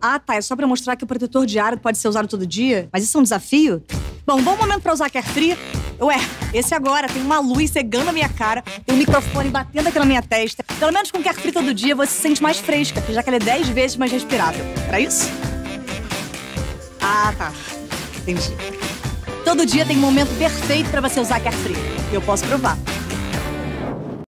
Ah, tá. É só pra mostrar que o protetor diário pode ser usado todo dia? Mas isso é um desafio? Bom, bom momento pra usar Carefree. É Ué, esse agora tem uma luz cegando a minha cara, tem um microfone batendo aqui na minha testa. Pelo menos com Carefree é todo dia você se sente mais fresca, já que ela é 10 vezes mais respirável. Era isso? Ah, tá. Entendi. Todo dia tem um momento perfeito para você usar Carefree. É Eu posso provar.